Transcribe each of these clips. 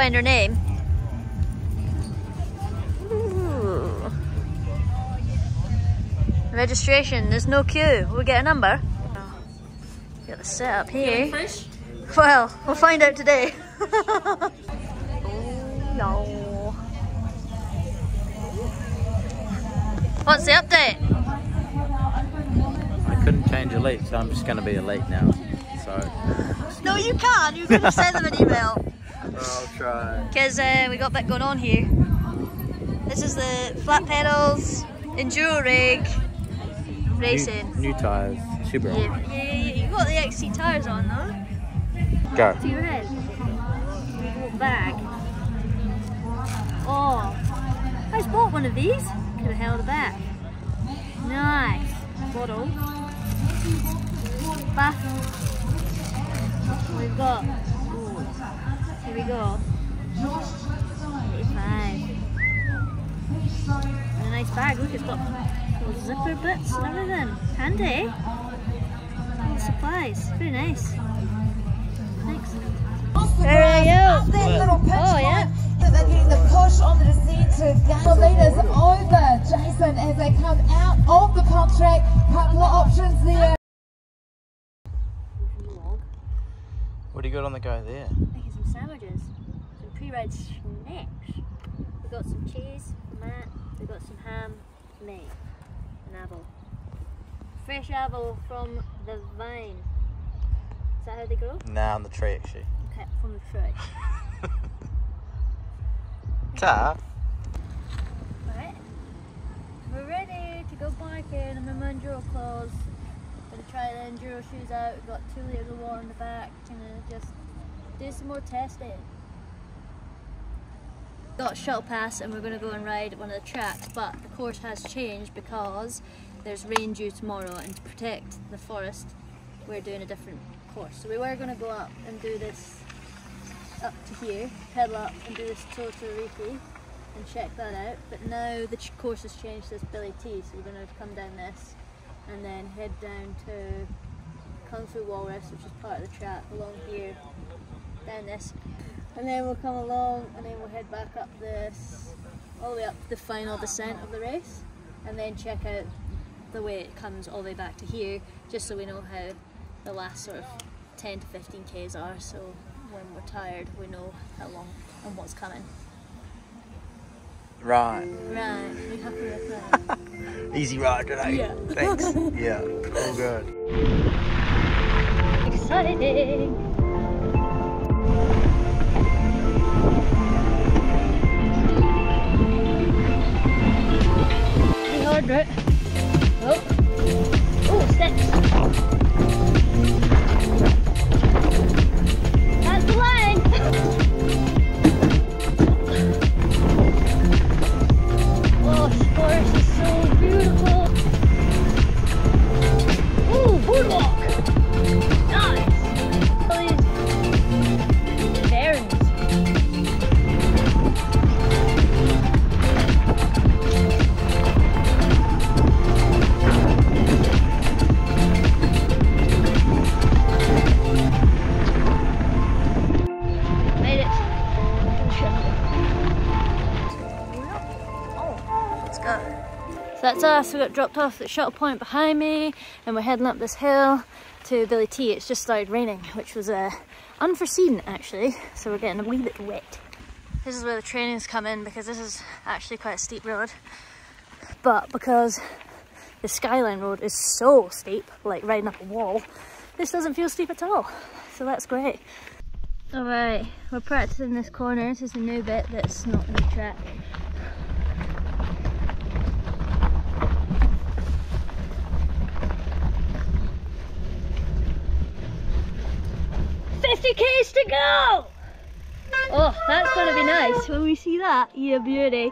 find her name. Ooh. Registration, there's no queue. We get a number. Got the setup here. Well, we'll find out today. oh, no. What's the update? I couldn't change a elite, so I'm just going to be a elite now. So. No, you can. You can just send them an email. I'll try. Because uh, we got a bit going on here. This is the flat pedals, enduro rig, racing. New, new tyres, Subaru. Yeah, yeah, yeah, yeah. You got the XC tires on though. Go. To your head. Bag. Oh, I just bought one of these. Could have held it back. Nice. Bottle. Bath. We've got. Ooh. Here we go. 85. And a nice bag. Look, it's got little zipper bits and everything. Handy. Eh? All the supplies. Very nice. Thanks. There we go. Oh, yeah. That they're getting the push onto the scene to leaders over Jason as they come out of the contract. Do got on the go there? Making some sandwiches. Some pre-ride snacks. We got some cheese for Matt. We got some ham for me. And apple. Fresh apple from the vine. Is that how they grow? Nah, on the tree actually. Okay, from the tree. Ta. Alright. We're ready to go biking. I'm in my clothes. Gonna try the enduro shoes out. We've got two litres of water in the back. Gonna just do some more testing. Got shuttle pass and we're gonna go and ride one of the tracks, but the course has changed because there's rain due tomorrow and to protect the forest we're doing a different course. So we were gonna go up and do this up to here, pedal up and do this Tuhoto Ariki and check that out. But now the course has changed to this Billy T, so we're going to come down this and then head down to Kung Fu Walrus, which is part of the track, along here, down this. And then we'll come along and then we'll head back up this, all the way up to the final descent of the race, and then check out the way it comes all the way back to here, just so we know how the last sort of 10 to 15 k's are. So when we're tired, we know how long and what's coming. Right. Right, we happy with that? Easy ride today. Yeah. Thanks. yeah. All good. Exciting! Hard, So we got dropped off at shuttle point behind me and we're heading up this hill to Billy T. It's just started raining, which was uh, unforeseen actually, so we're getting a wee bit wet. This is where the trainings come in because this is actually quite a steep road. But because the Skyline Road is so steep, like riding up a wall, this doesn't feel steep at all. So that's great. Alright, we're practicing this corner. This is a new bit that's not in the track. Fifty k's to go! Oh, that's gonna be nice. When we see that, yeah, beauty.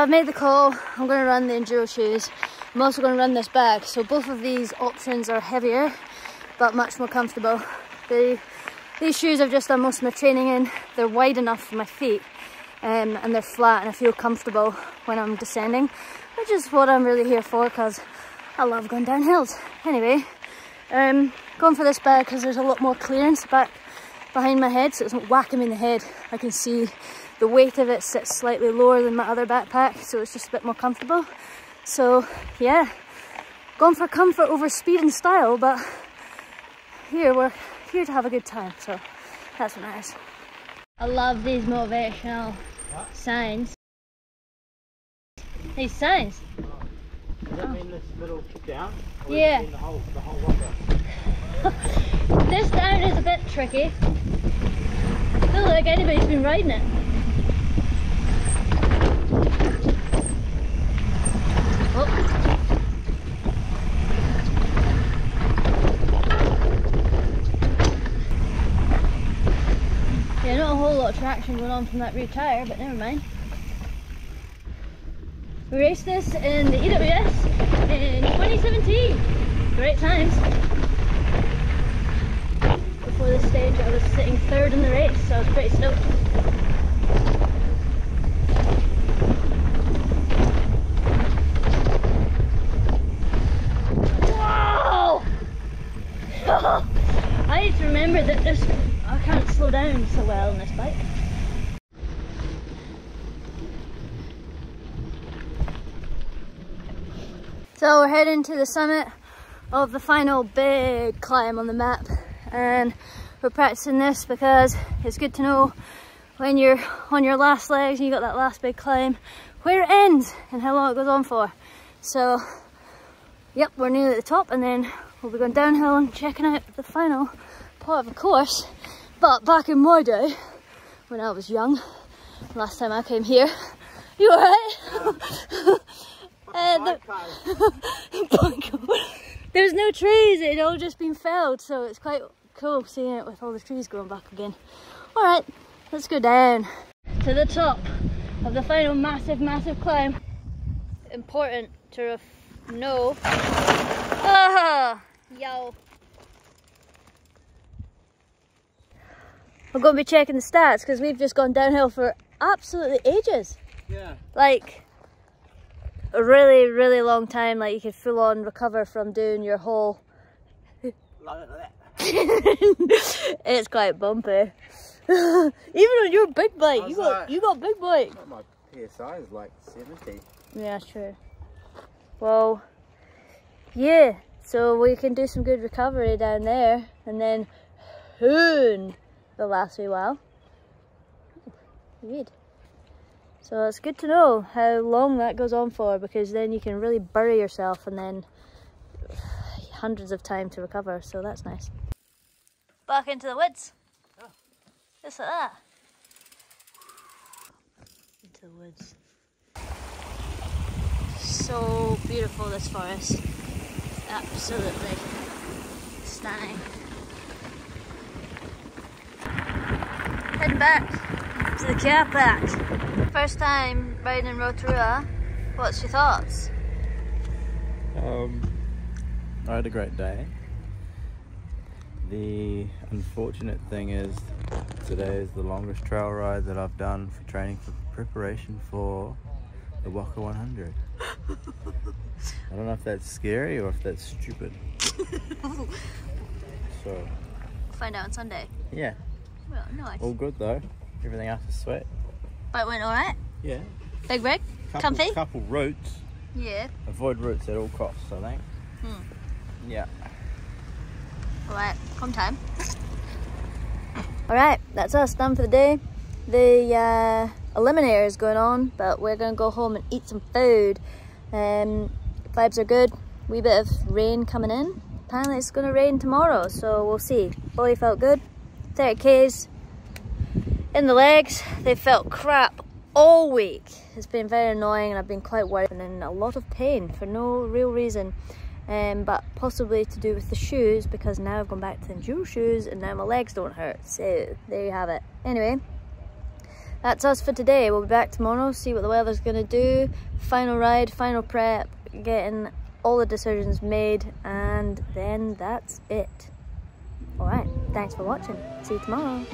I've made the call. I'm going to run the enduro shoes. I'm also going to run this bag. So both of these options are heavier, but much more comfortable. The, these shoes I've just done most of my training in. They're wide enough for my feet, um, and they're flat, and I feel comfortable when I'm descending, which is what I'm really here for because I love going down hills. Anyway, um, going for this bag because there's a lot more clearance back behind my head, so it doesn't whack him in the head. I can see the weight of it sits slightly lower than my other backpack, so it's just a bit more comfortable. So yeah, going for comfort over speed and style, but here we're here to have a good time, so that's what matters. I love these motivational signs. These signs. Does that mean this little down? Or Yeah. The whole, the whole? This down is a bit tricky. Look like anybody's been riding it. Oh. Yeah, not a whole lot of traction going on from that rear tyre, but never mind. We raced this in the EWS in 2017. Great times. Before this stage I was sitting third in the race, so I was pretty stoked. Whoa! I need to remember that this I can't slow down so well on this bike. So we're heading to the summit of the final big climb on the map and we're practicing this because it's good to know when you're on your last legs and you got that last big climb where it ends and how long it goes on for. So yep, we're nearly at the top and then we'll be going downhill and checking out the final part of the course. But back in my day, when I was young, last time I came here, you alright? uh, the, There's no trees, it had all just been felled, so it's quite cool seeing it with all the trees growing back again. Alright, let's go down to the top of the final massive, massive climb. Important to know. Ah, yo. We're going to be checking the stats because we've just gone downhill for absolutely ages. Yeah. Like a really, really long time. Like you could full on recover from doing your whole. it's quite bumpy. Even on your big bike, you got like- you got big bike. My PSI is like 70. Yeah, true. Well, yeah. So we can do some good recovery down there, and then hoon the last wee while. Good. So it's good to know how long that goes on for because then you can really bury yourself and then hundreds of time to recover. So that's nice. Back into the woods. Just like that. Into the woods. So beautiful this forest. Absolutely stunning. Heading back to the car park. First time riding in Rotorua. What's your thoughts? Um, I had a great day. The unfortunate thing is today is the longest trail ride that I've done for training for preparation for the Whaka 100. I don't know if that's scary or if that's stupid. so, Find out on Sunday. yeah, Well, nice. all good though. Everything else is sweet. But it went alright. Yeah. Big rig? Couple, Comfy? Couple routes. Yeah. Avoid routes at all costs, I think. Hmm. Yeah. Alright, come time. Alright, that's us done for the day. The uh, eliminator is going on, but we're to go home and eat some food. Um, vibes are good. Wee bit of rain coming in. Apparently it's to rain tomorrow, so we'll see. Body felt good. 30 Ks in the legs. They felt crap all week. It's been very annoying and I've been quite worried and in a lot of pain for no real reason. Um, but possibly to do with the shoes because now I've gone back to the dual shoes and now my legs don't hurt. So there you have it. Anyway, that's us for today. We'll be back tomorrow, see what the weather's going to do. Final ride, final prep, getting all the decisions made, and then that's it. Alright, thanks for watching. See you tomorrow.